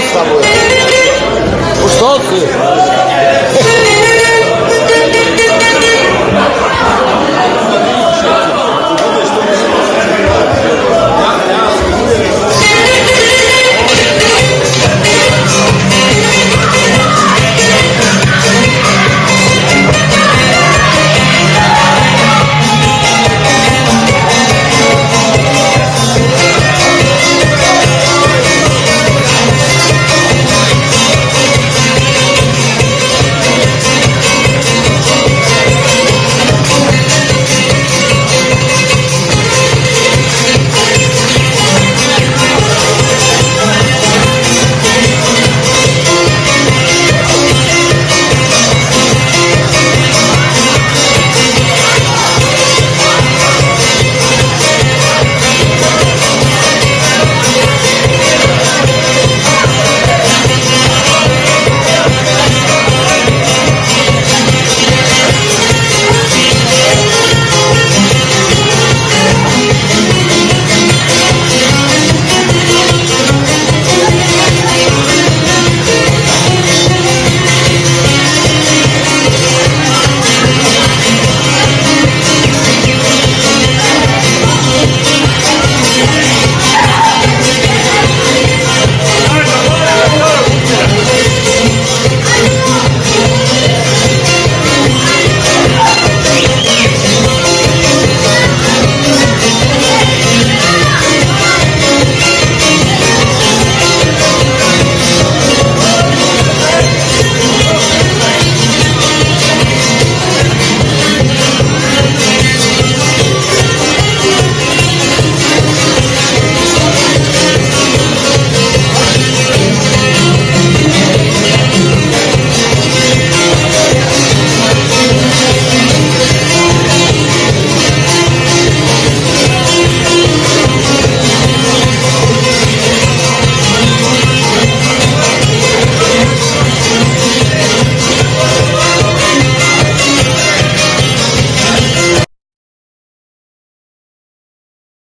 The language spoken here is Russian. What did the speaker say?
с тобой? Ну что ты?